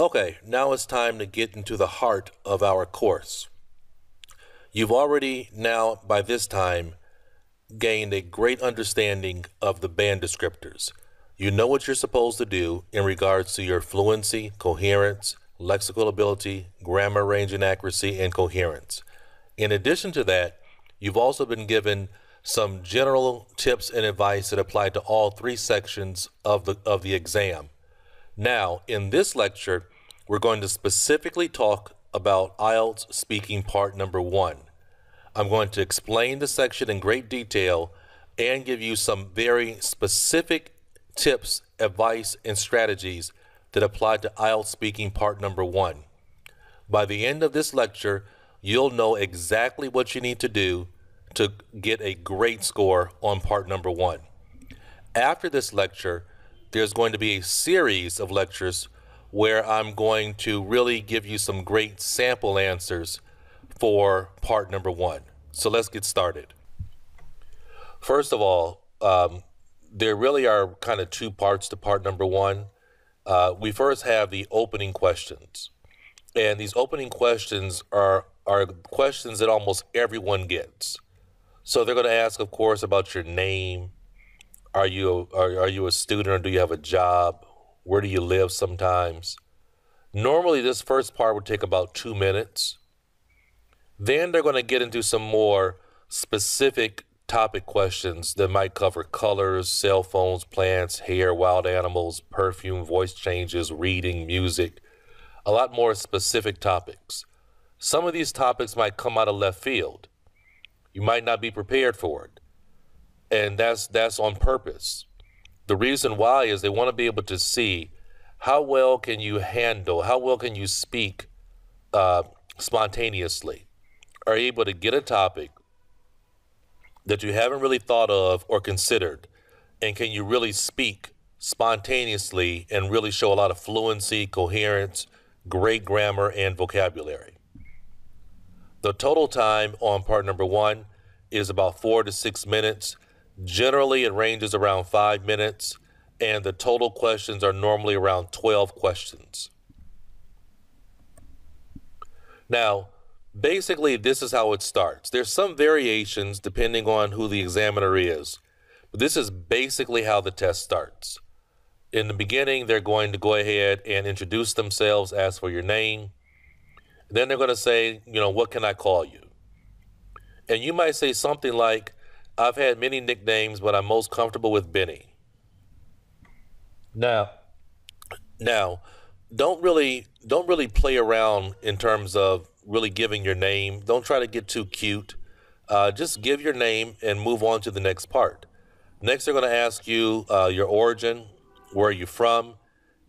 Okay, now it's time to get into the heart of our course. You've already now, by this time, gained a great understanding of the band descriptors. You know what you're supposed to do in regards to your fluency, coherence, lexical ability, grammar range and accuracy, and coherence. In addition to that, you've also been given some general tips and advice that apply to all three sections of the, of the exam. Now, in this lecture, we're going to specifically talk about IELTS speaking part number one. I'm going to explain the section in great detail and give you some very specific tips, advice, and strategies that apply to IELTS speaking part number one. By the end of this lecture, you'll know exactly what you need to do to get a great score on part number one. After this lecture, there's going to be a series of lectures where I'm going to really give you some great sample answers for part number one. So let's get started. First of all, um, there really are kind of two parts to part number one. Uh, we first have the opening questions. And these opening questions are, are questions that almost everyone gets. So they're going to ask, of course, about your name. Are you, are, are you a student or do you have a job? Where do you live sometimes? Normally, this first part would take about two minutes. Then they're going to get into some more specific topic questions that might cover colors, cell phones, plants, hair, wild animals, perfume, voice changes, reading, music, a lot more specific topics. Some of these topics might come out of left field. You might not be prepared for it. And that's that's on purpose. The reason why is they want to be able to see how well can you handle, how well can you speak uh, spontaneously? Are you able to get a topic that you haven't really thought of or considered? And can you really speak spontaneously and really show a lot of fluency, coherence, great grammar, and vocabulary? The total time on part number one is about four to six minutes. Generally, it ranges around five minutes, and the total questions are normally around 12 questions. Now, basically, this is how it starts. There's some variations depending on who the examiner is, but this is basically how the test starts. In the beginning, they're going to go ahead and introduce themselves, ask for your name. Then they're going to say, you know, what can I call you? And you might say something like, I've had many nicknames, but I'm most comfortable with Benny. Now, now, don't really don't really play around in terms of really giving your name. Don't try to get too cute. Uh, just give your name and move on to the next part. Next, they're going to ask you uh, your origin. Where are you from?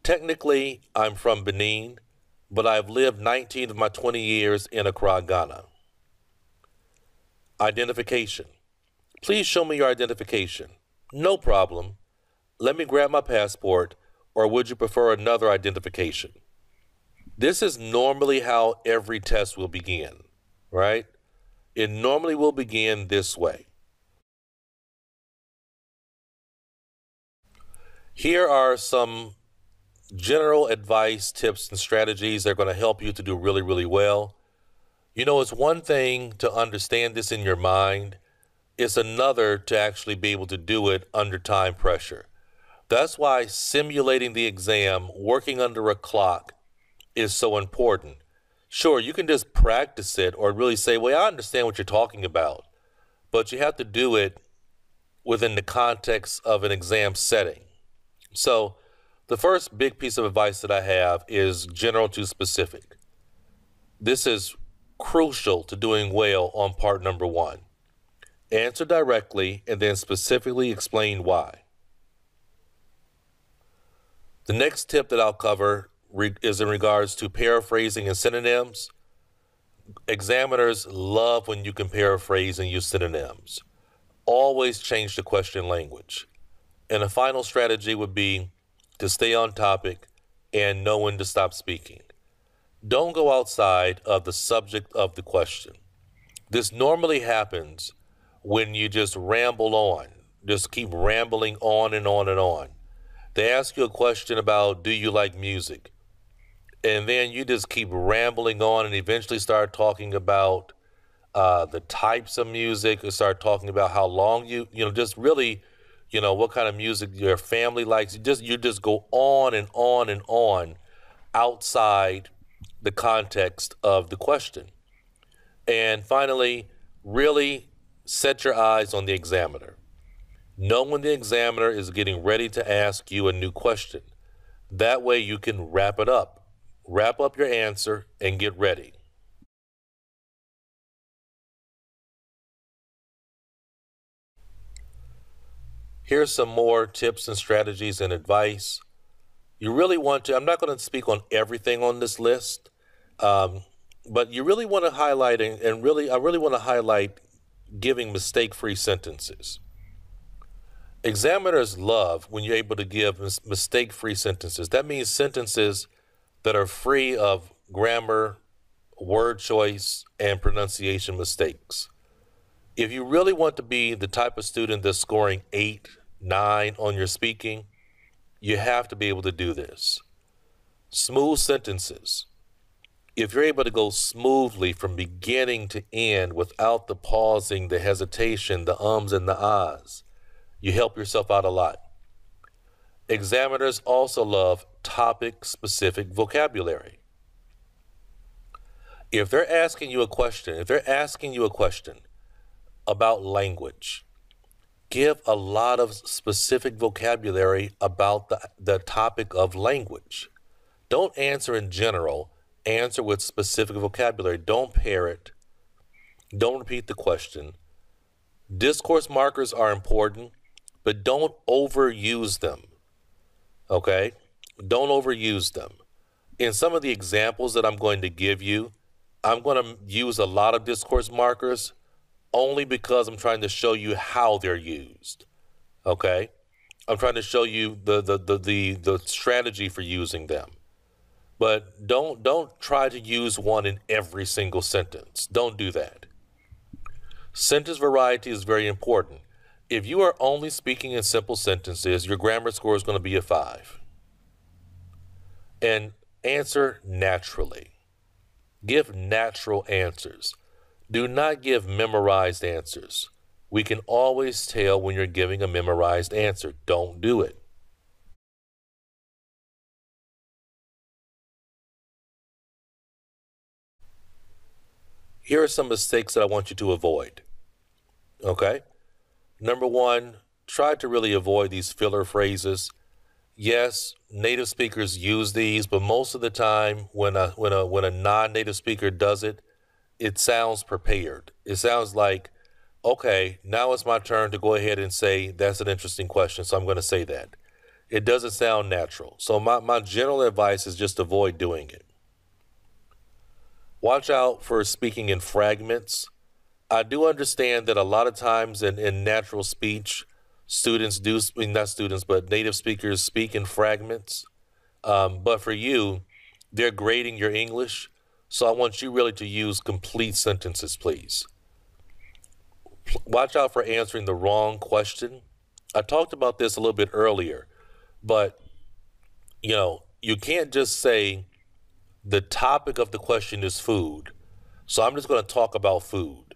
Technically, I'm from Benin, but I've lived 19 of my 20 years in Accra, Ghana. Identification. Please show me your identification. No problem. Let me grab my passport, or would you prefer another identification? This is normally how every test will begin, right? It normally will begin this way. Here are some general advice, tips, and strategies that are going to help you to do really, really well. You know, it's one thing to understand this in your mind, it's another to actually be able to do it under time pressure. That's why simulating the exam, working under a clock, is so important. Sure, you can just practice it or really say, well, I understand what you're talking about, but you have to do it within the context of an exam setting. So, the first big piece of advice that I have is general to specific. This is crucial to doing well on part number one. Answer directly and then specifically explain why. The next tip that I'll cover is in regards to paraphrasing and synonyms. Examiners love when you can paraphrase and use synonyms. Always change the question language. And a final strategy would be to stay on topic and know when to stop speaking. Don't go outside of the subject of the question. This normally happens when you just ramble on, just keep rambling on and on and on. They ask you a question about do you like music? and then you just keep rambling on and eventually start talking about uh, the types of music, or start talking about how long you, you know, just really, you know, what kind of music your family likes. You just you just go on and on and on outside the context of the question. And finally, really set your eyes on the examiner. Know when the examiner is getting ready to ask you a new question. That way you can wrap it up. Wrap up your answer and get ready. Here's some more tips and strategies and advice. You really want to, I'm not going to speak on everything on this list, um, but you really want to highlight and, and really, I really want to highlight giving mistake free sentences. Examiners love when you're able to give mistake free sentences. That means sentences that are free of grammar, word choice, and pronunciation mistakes. If you really want to be the type of student that's scoring eight, nine on your speaking, you have to be able to do this. Smooth sentences. If you're able to go smoothly from beginning to end without the pausing, the hesitation, the ums and the ahs, you help yourself out a lot. Examiners also love topic specific vocabulary. If they're asking you a question, if they're asking you a question about language, give a lot of specific vocabulary about the, the topic of language. Don't answer in general, answer with specific vocabulary. Don't parrot. Don't repeat the question. Discourse markers are important, but don't overuse them. Okay? Don't overuse them. In some of the examples that I'm going to give you, I'm going to use a lot of discourse markers only because I'm trying to show you how they're used. Okay? I'm trying to show you the the the the, the strategy for using them. But don't don't try to use one in every single sentence. Don't do that. Sentence variety is very important. If you are only speaking in simple sentences, your grammar score is going to be a 5. And answer naturally. Give natural answers. Do not give memorized answers. We can always tell when you're giving a memorized answer. Don't do it. Here are some mistakes that I want you to avoid. Okay? Number one, try to really avoid these filler phrases. Yes, native speakers use these, but most of the time when a when a when a non-native speaker does it, it sounds prepared. It sounds like, okay, now it's my turn to go ahead and say, that's an interesting question, so I'm going to say that. It doesn't sound natural. So, my, my general advice is just avoid doing it. Watch out for speaking in fragments. I do understand that a lot of times in, in natural speech, students do, I mean, not students, but native speakers speak in fragments. Um, but for you, they're grading your English. So I want you really to use complete sentences, please. Watch out for answering the wrong question. I talked about this a little bit earlier, but you know, you can't just say the topic of the question is food. So I'm just going to talk about food.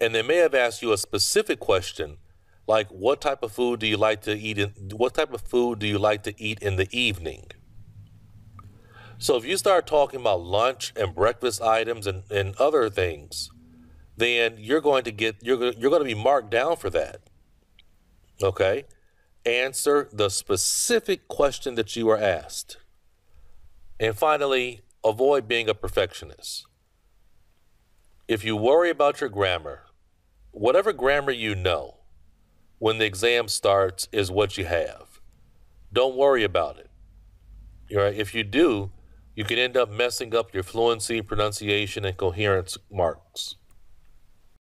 And they may have asked you a specific question like what type of food do you like to eat in what type of food do you like to eat in the evening? So if you start talking about lunch and breakfast items and, and other things, then you're going to get you're you're going to be marked down for that. Okay? Answer the specific question that you are asked. And finally, avoid being a perfectionist. If you worry about your grammar, whatever grammar you know, when the exam starts is what you have. Don't worry about it. Right? If you do, you can end up messing up your fluency, pronunciation, and coherence marks.